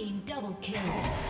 team double kill.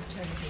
Team's turret has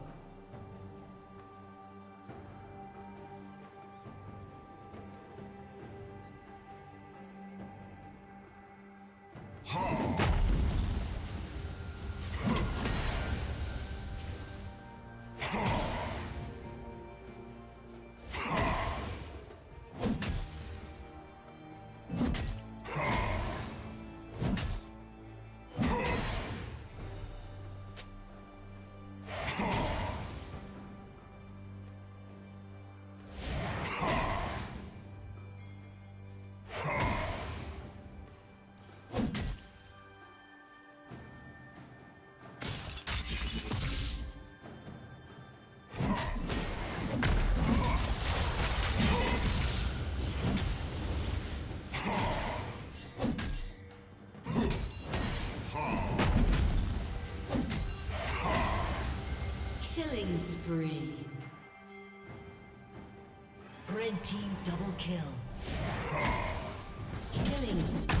Spree. Red team double kill. Killing spree.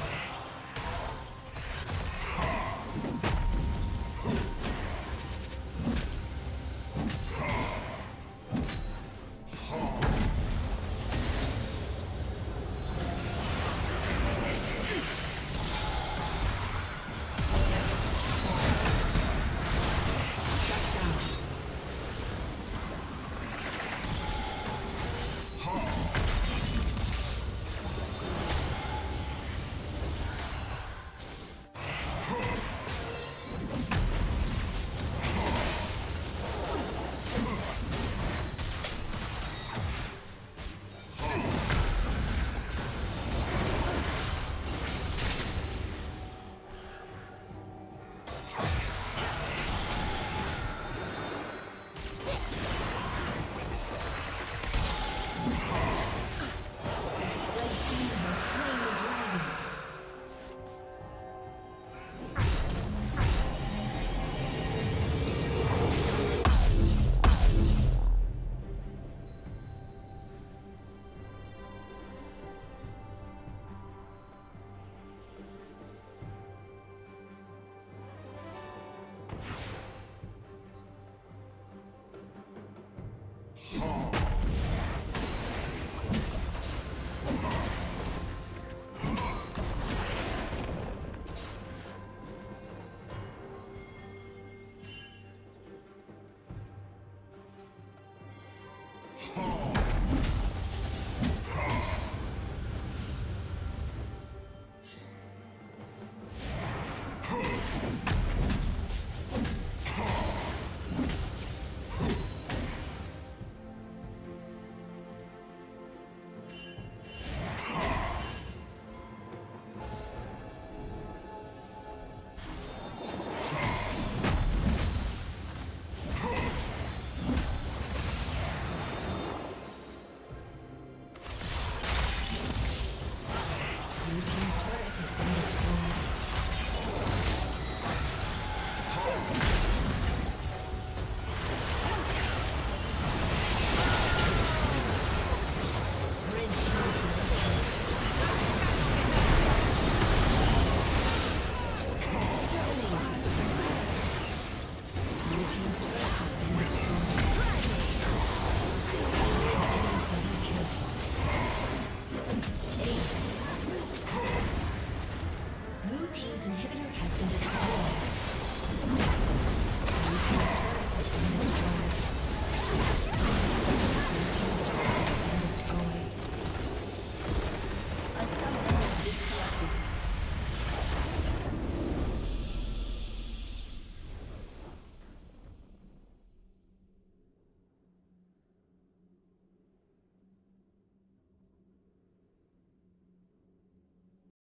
Oh.